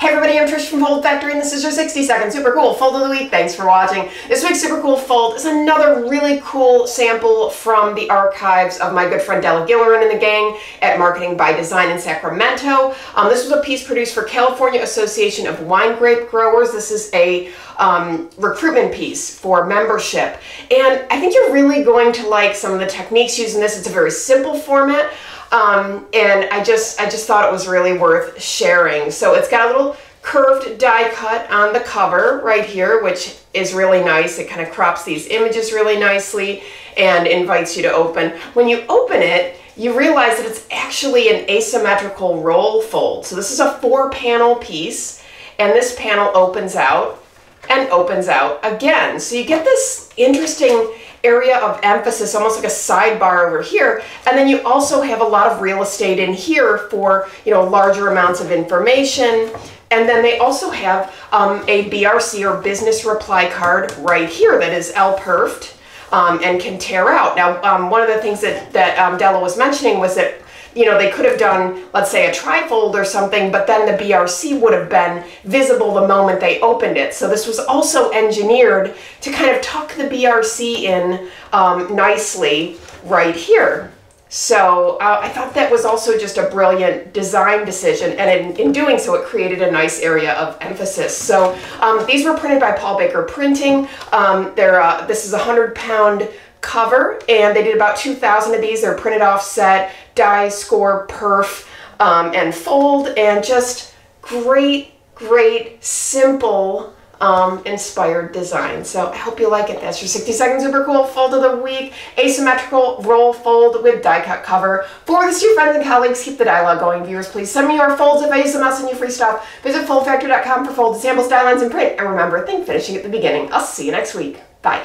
Hey everybody, I'm Trish from Fold Factory and this is your 60 second super cool fold of the week. Thanks for watching. This week's super cool fold is another really cool sample from the archives of my good friend Della Gillerin and the gang at Marketing by Design in Sacramento. Um, this was a piece produced for California Association of Wine Grape Growers. This is a um, recruitment piece for membership. And I think you're really going to like some of the techniques used in this. It's a very simple format. Um, and I just I just thought it was really worth sharing. So it's got a little curved die cut on the cover right here, which is really nice. It kind of crops these images really nicely and invites you to open. When you open it, you realize that it's actually an asymmetrical roll fold. So this is a four panel piece and this panel opens out and opens out again. So you get this interesting area of emphasis, almost like a sidebar over here. And then you also have a lot of real estate in here for, you know, larger amounts of information. And then they also have um, a BRC or business reply card right here that is L-perfed um, and can tear out. Now, um, one of the things that, that um, Della was mentioning was that you know, they could have done, let's say, a trifold or something, but then the BRC would have been visible the moment they opened it. So this was also engineered to kind of tuck the BRC in um, nicely right here. So uh, I thought that was also just a brilliant design decision, and in, in doing so, it created a nice area of emphasis. So um, these were printed by Paul Baker Printing. Um, they're, uh, this is a 100 pound cover, and they did about 2,000 of these. They're printed offset, die, score, perf, um, and fold, and just great, great, simple, um, inspired design. So I hope you like it. That's your 60 second super cool fold of the week. Asymmetrical roll fold with die cut cover. For this to your friends and colleagues, keep the dialogue going. Viewers, please send me your folds if I use them. I'll send you free stuff. Visit foldfactory.com for folded samples, die lines, and print. And remember, think finishing at the beginning. I'll see you next week. Bye.